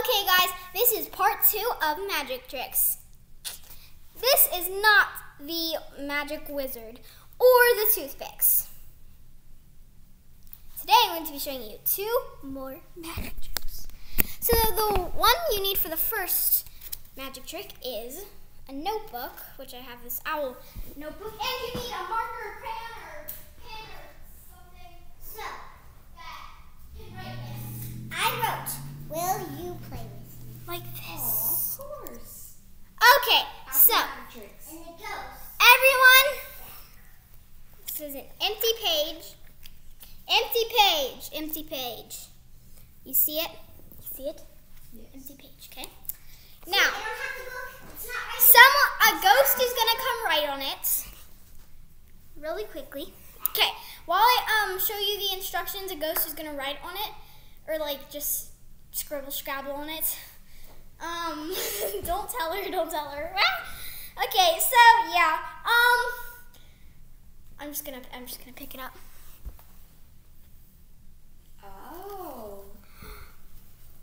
Okay, guys, this is part two of magic tricks. This is not the magic wizard or the toothpicks. Today I'm going to be showing you two more magic tricks. So the one you need for the first magic trick is a notebook, which I have this owl notebook, and you need a marker, crayon, or pen, or something. So that you can write this. I wrote. Will you play with me? Like this. of course. Okay, so tricks. and it goes. Everyone, this is an empty page. Empty page. Empty page. You see it? You see it? Empty page. Okay. Now, someone, a ghost is gonna come right on it. Really quickly. Okay. While I um show you the instructions, a ghost is gonna write on it, or like just scribble scrabble on it. Um, don't tell her, don't tell her. okay, so yeah. Um, I'm just gonna, I'm just gonna pick it up. Oh.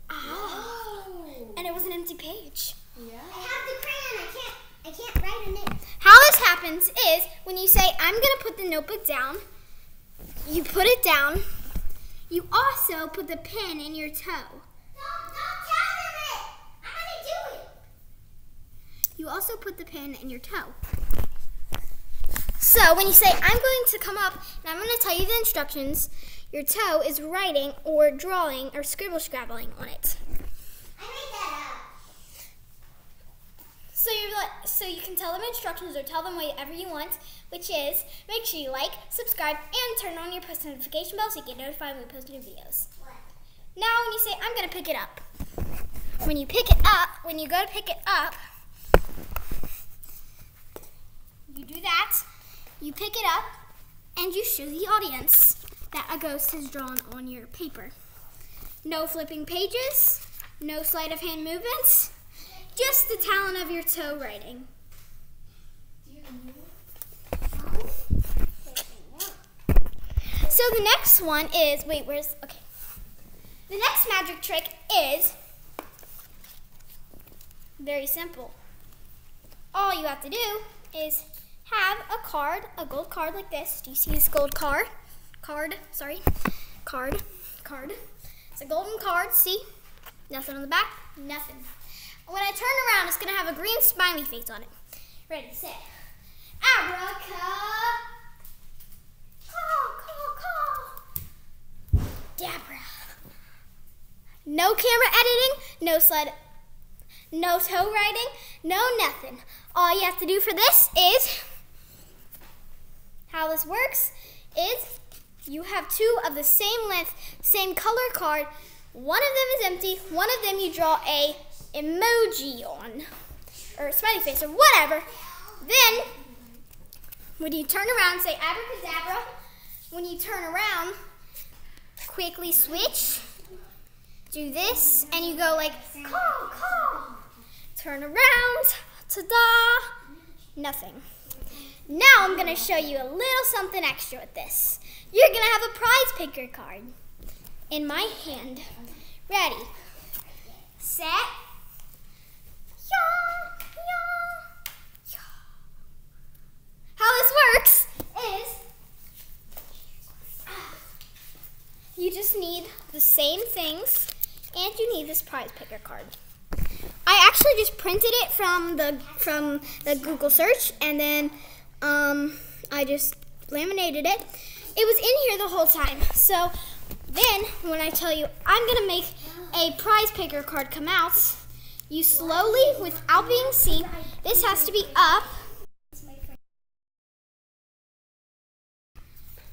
Oh, and it was an empty page. Yeah. I have the crayon. I can't. I can't write a name. How this happens is when you say, I'm gonna put the notebook down, you put it down. You also put the pen in your toe. Don't, don't tell them it. I'm gonna do it. You also put the pen in your toe. So when you say, I'm going to come up and I'm going to tell you the instructions, your toe is writing or drawing or scribble scrabbling on it. I made that up. So you're like, so you can tell them instructions or tell them whatever you want, which is make sure you like, subscribe, and turn on your post notification bell so you get notified when we post new videos. What? Now when you say, I'm going to pick it up, when you pick it up, when you go to pick it up, you do that, you pick it up, and you show the audience that a ghost has drawn on your paper. No flipping pages, no sleight of hand movements, just the talent of your toe writing. So the next one is, wait, where's, okay. The next magic trick is very simple. All you have to do is have a card, a gold card like this. Do you see this gold card? Card, sorry. Card, card. It's a golden card, see? Nothing on the back, nothing. When I turn around, it's gonna have a green smiley face on it. Ready, set. Abraca. Call, call, call. Dabra. No camera editing, no sled, no toe writing, no nothing. All you have to do for this is, how this works is you have two of the same length, same color card. One of them is empty, one of them you draw a emoji on, or a smiley face, or whatever. Then, when you turn around, say abracadabra. When you turn around, quickly switch, do this, and you go like, call, call. Turn around, ta-da, nothing. Now I'm gonna show you a little something extra with this. You're gonna have a prize picker card in my hand. Ready, set, yaw, yaw, yaw. How this works is you just need the same things and you need this prize picker card. I actually just printed it from the from the Google search and then um, I just laminated it. It was in here the whole time. So then when I tell you I'm gonna make a prize picker card come out, you slowly, without being seen, this has to be up.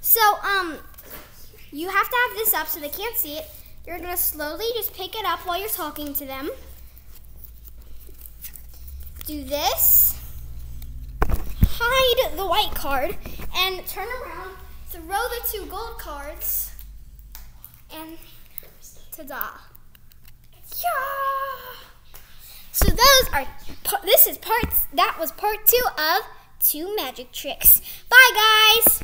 So um, you have to have this up so they can't see it. You're gonna slowly just pick it up while you're talking to them. Do this. The white card and turn around, throw the two gold cards, and ta-da. Yeah. So those are, this is part, that was part two of two magic tricks. Bye guys.